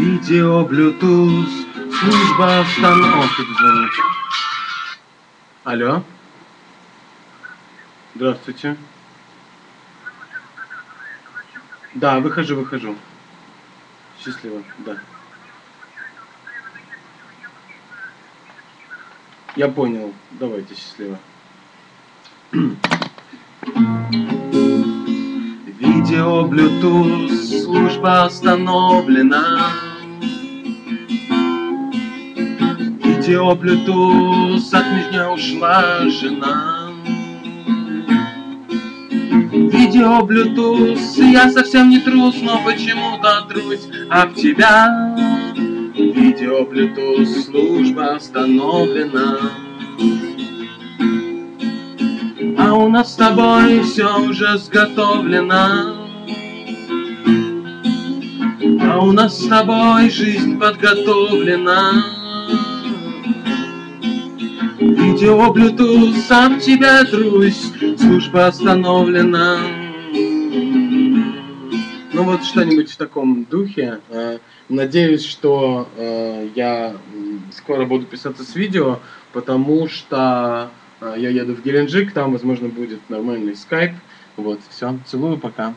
Видео, Bluetooth, служба остановки. Алло. Здравствуйте. Да, выхожу, выхожу. Счастливо, да. Я понял. Давайте, счастливо. Видео, Bluetooth, служба остановлена. Bluetooth, от меня ушла жена. Видео, Bluetooth, я совсем не трус, но почему-то трусь об тебя. Видео, Bluetooth, служба остановлена. А у нас с тобой все уже сготовлено. А у нас с тобой жизнь подготовлена. Bluetooth, сам тебя трусь, служба остановлена. Ну вот что-нибудь в таком духе. Э, Надеюсь, что э, я скоро буду писаться с видео, потому что э, я еду в Геленджик, там, возможно, будет нормальный скайп. Вот, все, целую, пока.